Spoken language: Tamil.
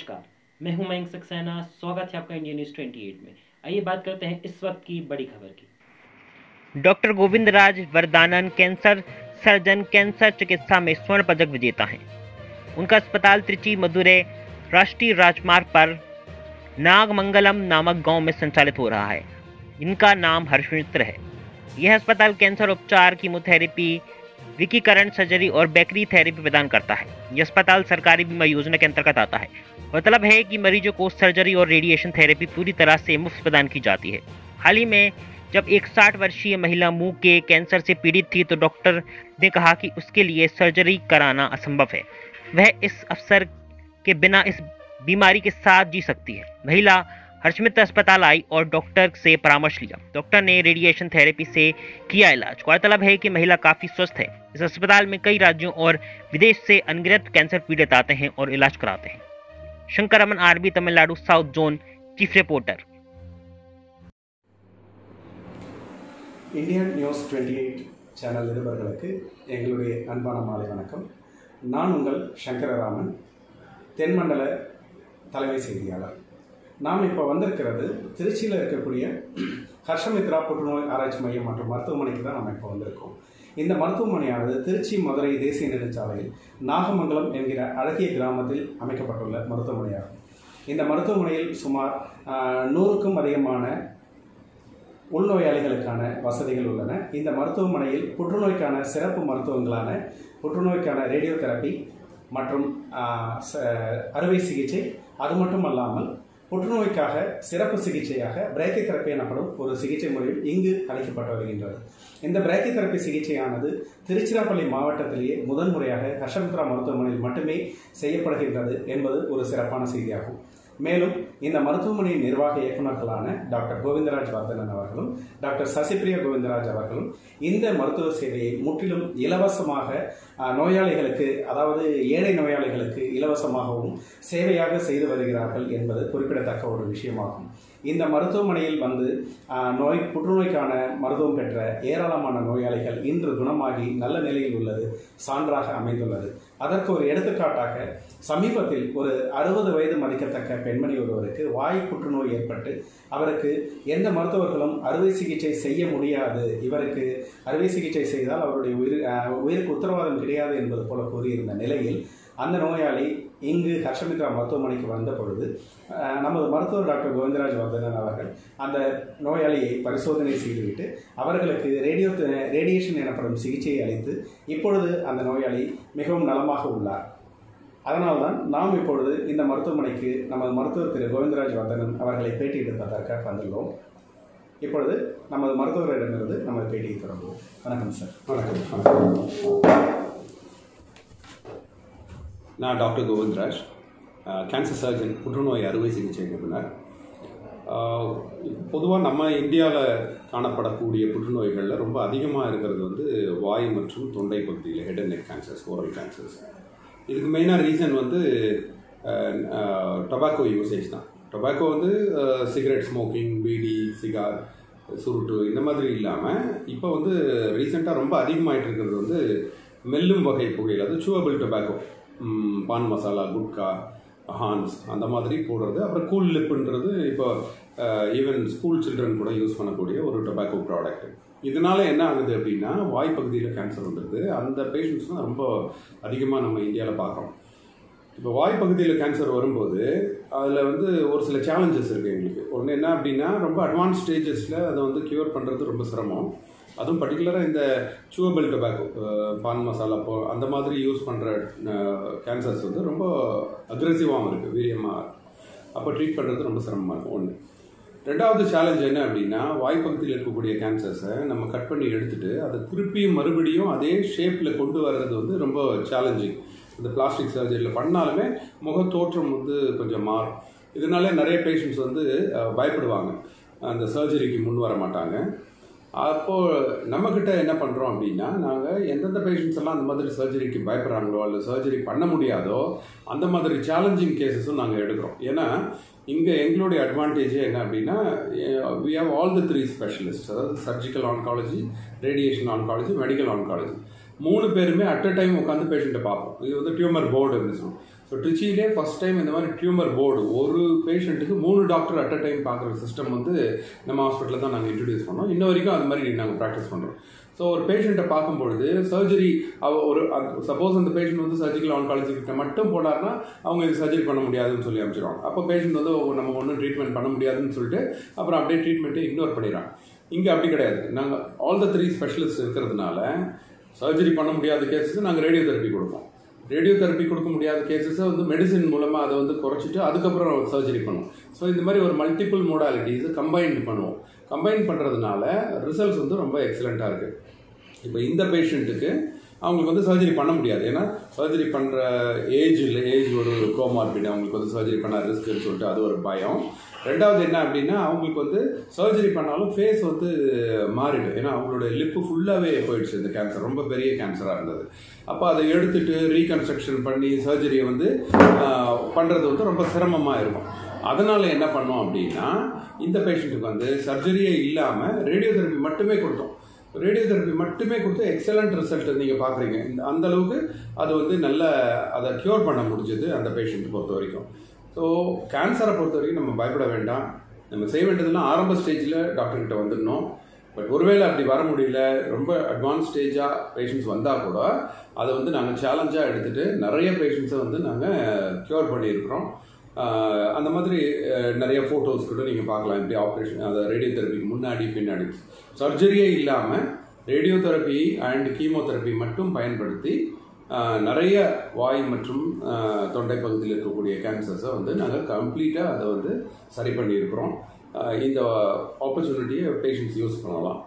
नमस्कार, मैं हूँ मयंक सक्सेना, स्वागत है आपका इंडिया न्यूज़ 28 में। आइए बात करते हैं इस वक्त की बड़ी खबर की। Doctor Govind Raj Varadanan cancer, surgeon cancer चिकित्सा में स्वर्ण पदक विजेता हैं। उनका अस्पताल त्रिची, मदुरै राष्ट्रीय राजमार्ग पर नागमंगलम नामक गाँव में संचालित हो रहा है। इनका नाम हर्षमित्र है। यह अस्पताल कैंसर उपचार, कीमोथेरेपी विकीकरण, सर्जरी और बैकरी थेरेपी प्रदान करता है। यह अस्पताल सरकारी बीमा योजना के अंतर्गत आता है। मतलब है कि मरीजों को सर्जरी और रेडिएशन थेरेपी पूरी तरह से मुफ़्त प्रदान की जाती है। हाल ही में जब एक 60 वर्षीय महिला मुँह के कैंसर से पीड़ित थी तो डॉक्टर ने कहा कि उसके लिए सर्जरी कराना असंभव है। वह इस अवसर के बिना इस बीमारी के साथ जी सकती है। महिला हर्षमित्र अस्पताल आई और डॉक्टर से परामर्श लिया डॉक्टर ने रेडिएशन थेरेपी से किया इलाज गौरतलब है कि महिला काफी स्वस्थ है इस अस्पताल में कई राज्यों और विदेश से अनगिनत कैंसर पीड़ित आते हैं और इलाज कराते हैं Shankar Raman RB Tamil Nadu south zone chief reporter Indian news twenty eight channel நிருபர்களுக்கு எங்களுடைய அன்பான மாலை வணக்கம் நான் உங்கள் சங்கரராமன் தென்மண்டல தலைமை செய்தியாளர் நாம் இப்போ வந்திருக்கிறது திருச்சியில் இருக்கக்கூடிய ஹர்ஷமித்ரா புற்றுநோய் ஆராய்ச்சி மையம் மற்றும் மருத்துவமனைக்கு தான் நம்ம இப்போ வந்திருக்கோம். இந்த மருத்துவமனையானது திருச்சி மதுரை தேசிய நெடுஞ்சாலையில் நாகமங்கலம் என்கிற அழகிய கிராமத்தில் அமைக்கப்பட்டுள்ள மருத்துவமனையாகும். இந்த மருத்துவமனையில் சுமார் நூறுக்கும் அதிகமான உள்நோயாளிகளுக்கான வசதிகள் உள்ளன. இந்த மருத்துவமனையில் புற்றுநோய்க்கான சிறப்பு மருத்துவங்களான புற்றுநோய்க்கான ரேடியோ தெரப்பி மற்றும் ச- அறுவை சிகிச்சை அது மட்டும் அல்லாமல் புற்றுநோய்க்காக சிறப்பு சிகிச்சையாக பிரேக்கி தெரப்பி எனப்படும் ஒரு சிகிச்சை முறையில் இங்கு அளிக்கப்பட்டு வருகின்றது. இந்த பிரேக்கி தெரப்பி சிகிச்சையானது திருச்சிராப்பள்ளி மாவட்டத்திலேயே முதன்முறையாக ஹர்ஷமித்ரா மருத்துவமனையில் மட்டுமே செய்யப்படுகின்றது என்பது ஒரு சிறப்பான செய்தியாகும். மேலும் இந்த மருத்துவமனையின் நிர்வாக இயக்குநர்களான டாக்டர் கோவிந்தராஜ் வர்தனன் அவர்களும் டாக்டர் சசிபிரியா கோவிந்தராஜ் அவர்களும் இந்த மருத்துவ சேவையை முற்றிலும் இலவசமாக நோயாளிகளுக்கு அதாவது ஏழை நோயாளிகளுக்கு இலவசமாகவும் சேவையாக செய்து வருகிறார்கள் என்பது குறிப்பிடத்தக்க ஒரு விஷயமாகும். இந்த மருத்துவமனையில் வந்து நோய் புற்றுநோய்க்கான மருத்துவம் பெற்ற ஏராளமான நோயாளிகள் இன்று குணமாகி நல்ல நிலையில் உள்ளது சான்றாக அமைந்துள்ளது. அதற்கு ஒரு எடுத்துக்காட்டாக சமீபத்தில் ஒரு அறுபது வயது மதிக்கத்தக்க பெண்மணி ஒருவருக்கு வாய் புற்றுநோய் ஏற்பட்டு அவருக்கு எந்த மருத்துவர்களும் அறுவை சிகிச்சை செய்ய முடியாது. இவருக்கு அறுவை சிகிச்சை செய்தால் அவருடைய உயிர் உயிருக்கு உத்தரவாதம் கிடையாது என்பது போல கூறியிருந்த நிலையில் அந்த நோயாளி இங்கு ஹர்ஷமித்ரா மருத்துவமனைக்கு வந்த பொழுது நமது மருத்துவர் டாக்டர் கோவிந்தராஜ் வர்தனன் அவர்கள் அந்த நோயாளியை பரிசோதனை செய்துவிட்டு அவர்களுக்கு ரேடியோ ரேடியேஷன் எனப்படும் சிகிச்சையை அளித்து இப்பொழுது அந்த நோயாளி மிகவும் நலமாக உள்ளார். அதனால்தான் நாம் இப்பொழுது இந்த மருத்துவமனைக்கு நமது மருத்துவர் திரு கோவிந்தராஜ் வர்தனன் அவர்களை பேட்டி எடுப்பதற்காக வந்துள்ளோம். இப்பொழுது நமது மருத்துவரிடமிருந்து நமது பேட்டியை தொடங்குவோம். வணக்கம் சார். வணக்கம். நான் டாக்டர் கோவிந்த்ராஜ் கேன்சர் சர்ஜன் புற்றுநோய் அறுவை சிகிச்சை நிபுணர். பொதுவாக நம்ம இந்தியாவில் காணப்படக்கூடிய புற்றுநோய்களில் ரொம்ப அதிகமாக இருக்கிறது வந்து வாய் மற்றும் தொண்டை பகுதியில் head and neck cancers oral cancers இதுக்கு மெயினாக ரீசன் வந்து டொபாக்கோ யூசேஜ் தான். டொபாக்கோ வந்து சிகரெட் ஸ்மோக்கிங் பீடி சிகார் சுருட்டு இந்த மாதிரி இல்லாமல் இப்போ வந்து ரீசெண்டாக ரொம்ப அதிகமாகிட்டு இருக்கிறது வந்து மெல்லும் வகை புகையில் அது chewable tobacco paan masala gutka Hans அந்த மாதிரி போடுறது. அப்புறம் கூல் லிப்புன்றது இப்போ ஈவன் ஸ்கூல் சில்ட்ரன் கூட யூஸ் பண்ணக்கூடிய ஒரு டொபாக்கோ ப்ராடக்ட் இதனால என்ன ஆகுது அப்படின்னா வாய்ப்பகுதியில் கேன்சர் வந்துடுது அந்த பேஷண்ட்ஸ் தான் ரொம்ப அதிகமாக நம்ம இந்தியாவில் பார்க்குறோம். இப்போ வாய்ப்பகுதியில் கேன்சர் வரும்போது அதில் வந்து ஒரு சில சேலஞ்சஸ் இருக்குது எங்களுக்கு. ஒன்று என்ன அப்படின்னா ரொம்ப அட்வான்ஸ் ஸ்டேஜஸில் அதை வந்து க்யூர் பண்ணுறது ரொம்ப சிரமம். அதுவும் பர்டிகுலராக இந்த சூவபிள் டொபாக்கோ பான் மசாலா போ அந்த மாதிரி யூஸ் பண்ணுற கேன்சர்ஸ் வந்து ரொம்ப அக்ரெசிவாகவும் இருக்குது வீரியமாக அப்போ ட்ரீட் பண்ணுறது ரொம்ப சிரமமாக இருக்கும் ஒன்று ரெண்டாவது சேலஞ்ச் என்ன அப்படின்னா வாய்ப்பகுதியில் இருக்கக்கூடிய கேன்சர்ஸை நம்ம கட் பண்ணி எடுத்துட்டு அதை திருப்பியும் மறுபடியும் அதே ஷேப்பில் கொண்டு வர்றது வந்து ரொம்ப சேலஞ்சிங் இந்த பிளாஸ்டிக் சர்ஜரியில் பண்ணாலுமே முக தோற்றம் வந்து கொஞ்சம் மாறும். இதனாலே நிறைய பேஷண்ட்ஸ் வந்து பயப்படுவாங்க. அந்த சர்ஜரிக்கு முன் வர மாட்டாங்க. அப்போது நம்மக்கிட்ட என்ன பண்ணுறோம் அப்படின்னா நாங்கள் எந்தெந்த பேஷண்ட்ஸ் எல்லாம் அந்த மாதிரி சர்ஜரிக்கு பயப்படுறாங்களோ அல்லது சர்ஜரி பண்ண முடியாதோ அந்த மாதிரி சேலஞ்சிங் கேசஸும் நாங்கள் எடுக்கிறோம். ஏன்னா இங்கே எங்களுடைய அட்வான்டேஜே என்ன அப்படின்னா we have all the three specialist அதாவது surgical oncology radiation oncology medical oncology மூணு பேருமே அட் அ டைம் உட்காந்து பேஷண்ட்டை பார்ப்போம். இது வந்து டியூமர் போர்டு அப்படின்னு சொல்லுவோம். ஸோ ட்ரிச்சியிலே ஃபஸ்ட் டைம் இந்த மாதிரி டியூமர் போர்டு ஒரு பேஷண்ட்டுக்கு மூணு டாக்டர் அட் அ டைம் பார்க்குற சிஸ்டம் வந்து நம்ம ஹாஸ்பிட்டலில் தான் நாங்கள் இன்ட்ரடியூஸ் பண்ணோம். இன்ன வரைக்கும் அது மாதிரி நாங்கள் ப்ராக்டிஸ் பண்ணுறோம் ஸோ ஒரு பேஷண்ட்டை பார்க்கும்பொழுது சர்ஜரி அவ ஒரு சப்போஸ் அந்த பேஷண்ட் வந்து சர்ஜிக்கல் ஆன்காலஜிக்கிட்ட மட்டும் போனார்னா அவங்க இது சர்ஜரி பண்ண முடியாதுன்னு சொல்லி அமைச்சிருவாங்க அப்போ பேஷண்ட் வந்து நம்ம ஒன்றும் ட்ரீட்மெண்ட் பண்ண முடியாதுன்னு சொல்லிட்டு அப்புறம் அப்படியே ட்ரீட்மெண்ட்டை இக்னோர் பண்ணிடுறாங்க இங்கே அப்படி கிடையாது. நாங்கள் ஆல் த த்ரீ ஸ்பெஷலிஸ்ட் இருக்கிறதுனால சர்ஜரி பண்ண முடியாத கேஸஸ் நாங்கள் ரேடியோ தெரப்பி கொடுப்போம். ரேடியோ தெரப்பி கொடுக்க முடியாத கேசஸை வந்து மெடிசின் மூலமாக அதை வந்து குறைச்சிட்டு அதுக்கப்புறம் சர்ஜரி பண்ணுவோம். ஸோ இந்த மாதிரி ஒரு மல்டிபிள் மோடாலிட்டிஸை கம்பைன் பண்ணுவோம். கம்பைன் பண்ணுறதுனால ரிசல்ட்ஸ் வந்து ரொம்ப எக்ஸலண்ட்டாக இருக்குது இப்போ இந்த பேஷண்ட்டுக்கு அவங்களுக்கு வந்து சர்ஜரி பண்ண முடியாது. ஏன்னா சர்ஜரி பண்ணுற ஏஜ் இல்லை ஏஜ் ஒரு கோமார்பிட் அவங்களுக்கு வந்து சர்ஜரி பண்ண ரிஸ்க்குன்னு சொல்லிட்டு அது ஒரு பயம். ரெண்டாவது என்ன அப்படின்னா அவங்களுக்கு வந்து சர்ஜரி பண்ணாலும் ஃபேஸ் வந்து மாறிடும். ஏன்னா அவங்களோட லிப்பு ஃபுல்லாகவே போயிடுச்சு இந்த கேன்சர் ரொம்ப பெரிய கேன்சராக இருந்தது. அப்போ அதை எடுத்துட்டு ரீகன்ஸ்ட்ரக்ஷன் பண்ணி சர்ஜரியை வந்து பண்ணுறது வந்து ரொம்ப சிரமமாக இருக்கும். அதனால் என்ன பண்ணோம் அப்படின்னா இந்த பேஷண்ட்டுக்கு வந்து சர்ஜரியே இல்லாமல் ரேடியோ தெரப்பி மட்டுமே கொடுத்தோம். ரேடியோ தெரப்பி மட்டுமே கொடுத்து எக்ஸலண்ட் ரிசல்ட் நீங்கள் பார்க்குறீங்க இந்த அந்த அளவுக்கு அது வந்து நல்ல அதை க்யூர் பண்ண முடிஞ்சது அந்த பேஷண்ட் பொறுத்த வரைக்கும். ஸோ கேன்சரை பொறுத்த வரைக்கும் நம்ம பயப்பட வேண்டாம். நம்ம செய்ய வேண்டியதெல்லாம் ஆரம்ப ஸ்டேஜில் டாக்டர்கிட்ட வந்துடணும். பட் ஒருவேளை அப்படி வர முடியல ரொம்ப அட்வான்ஸ் ஸ்டேஜாக பேஷண்ட்ஸ் வந்தால் கூட அதை வந்து நாங்கள் சேலஞ்சாக எடுத்துகிட்டு நிறைய பேஷண்ட்ஸை வந்து நாங்கள் க்யூர் பண்ணியிருக்கிறோம். அந்த மாதிரி நிறைய ஃபோட்டோஸ் கூட நீங்கள் பார்க்கலாம். இப்படி ஆப்ரேஷன் அந்த ரேடியோ தெரப்பிக்கு முன்னாடி பின்னாடி. சர்ஜரியே இல்லாமல் ரேடியோ தெரப்பி அண்ட் கீமோதெரப்பி மட்டும் பயன்படுத்தி நிறைய வாய் மற்றும் தொண்டை பகுதியில் இருக்கக்கூடிய கேன்சர்ஸை வந்து நாங்கள் கம்ப்ளீட்டாக அதை வந்து சரி பண்ணியிருக்கிறோம். இந்த ஆப்பர்ச்சுனிட்டியை பேஷண்ட்ஸ் யூஸ் பண்ணலாம்.